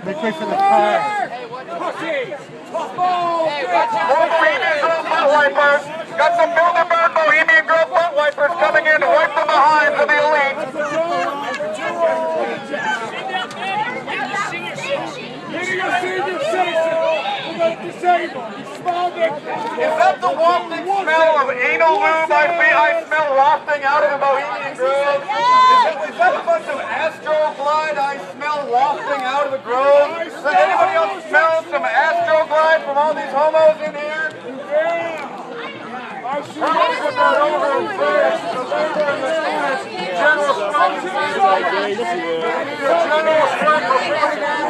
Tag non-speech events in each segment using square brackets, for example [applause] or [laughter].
Make way for the car. Hey, what Pussy! Hey, watch out! Wolf Bean is on butt wipers. Got some Bilderberg Bohemian girl butt wipers coming. wafting smell of anal lube I, I smell wafting out of the Bohemian Grove? Is, that a bunch of Astroglide I smell wafting out of the Grove? Does anybody else smell some Astroglide from all these homos in here? I should have that over in first, because over in the General Strike is like, General Strike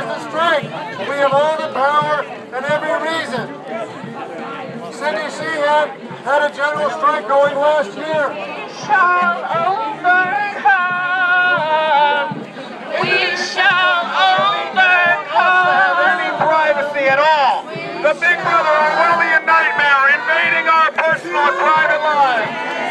tonight. We have all the power and every reason. Cindy Sheehan had a general strike going last year. We Shall overcome. We shall overcome. Any privacy at all. The Big Brother Orwellian nightmare invading our personal and private lives.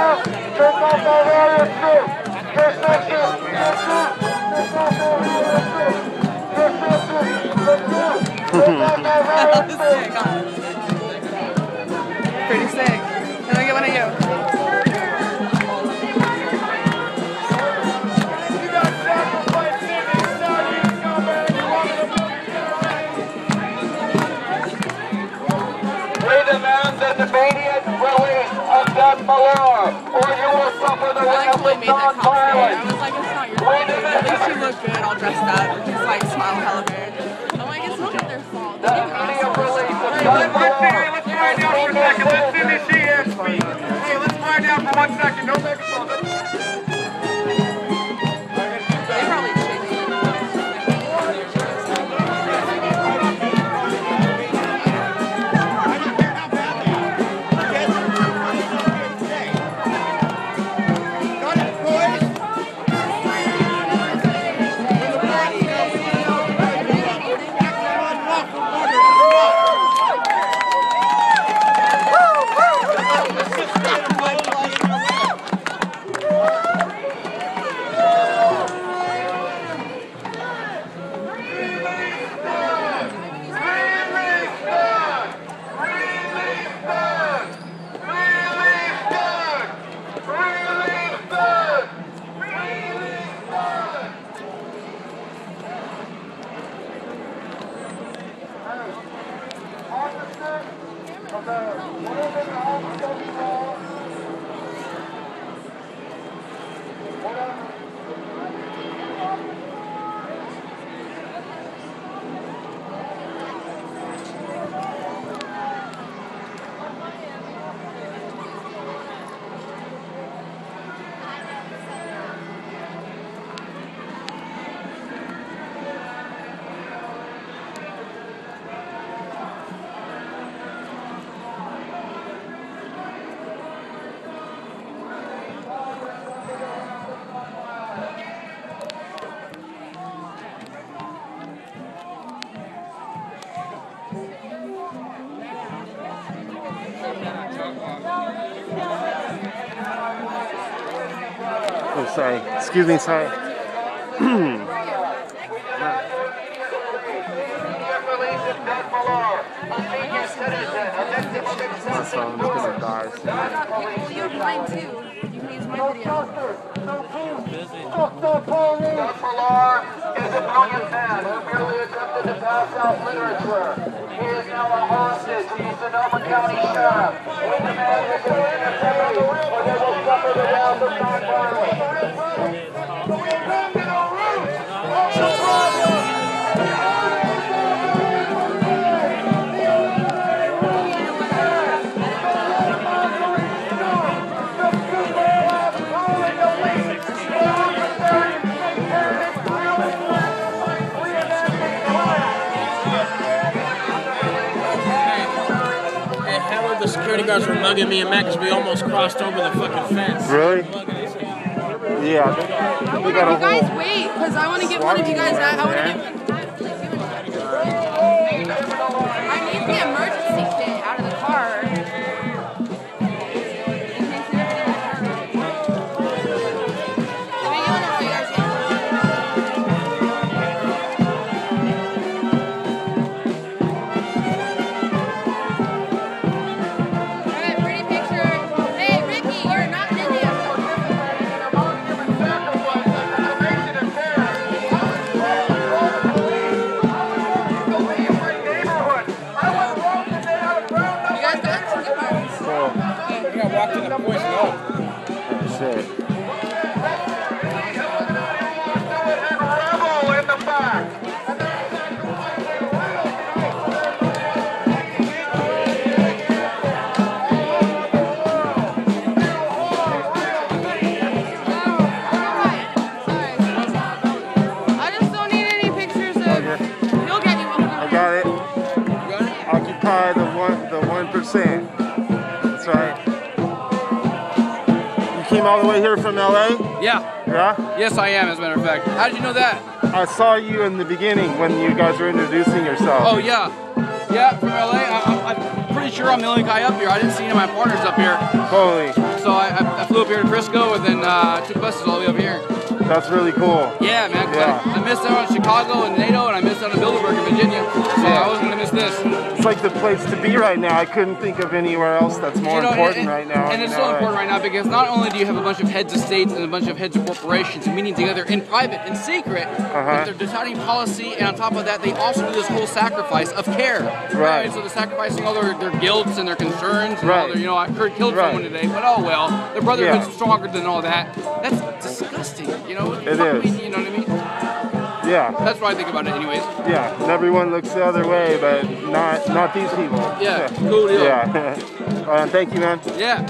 [laughs] Pretty sick. Will suffer the I like wrath how they of made that comment. I was like, it's not your fault. At least you look good, all dressed up. Just like smile hella weird. I'm like, it's not their fault. The immediate release of Doug Malone. Let's find out for a second. Let Cindy Sheehan speak. Hey, let's find out for one second. Don't make a phone. Okay. Sorry. Excuse me, sorry. My excessive phone's gonna die you're mine too. Use my video. Is a brilliant man who merely attempted to pass out literature. He is now a hostage the Sonoma County Sheriff. We demand his immunity or they will suffer the wrath of nonviolence. The security guards were mugging me and Matt because we almost crossed over the fucking fence. Really? Yeah, they, they got a You guys whole. wait, because I want to get one of you guys out. I want to get. Percent. That's right. You came all the way here from LA? Yeah, Yeah. yes I am, as a matter of fact. How did you know that? I saw you in the beginning when you guys were introducing yourself. Oh, yeah. Yeah, from LA. I, I, I'm pretty sure I'm the only guy up here. I didn't see any of my partners up here. Holy. So I, I, I flew up here to Frisco and then uh, took buses all the way up here. That's really cool. Yeah, man. Yeah. I, I missed out on Chicago and NATO, and I missed out on Bilderberg in Virginia. So Yeah. I wasn't gonna miss this. It's like the place to be right now. I couldn't think of anywhere else that's more You know, important and, right now. And it's so important right now because not only do you have a bunch of heads of states and a bunch of heads of corporations meeting together in private, in secret, Uh-huh. but they're deciding policy, and on top of that, they also do this whole sacrifice of care. Right. So they're sacrificing all their, their guilts and their concerns. And all Right. their, you know, I killed Right. someone today, but oh well. Their brotherhood's Yeah. stronger than all that. That's disgusting. You know. It is. me, you know what I mean? Yeah, That's what I think about it, anyways. yeah. And everyone looks the other way, but not not these people. Yeah. [laughs] Cool deal. Yeah. [laughs] uh, thank you, man. Yeah.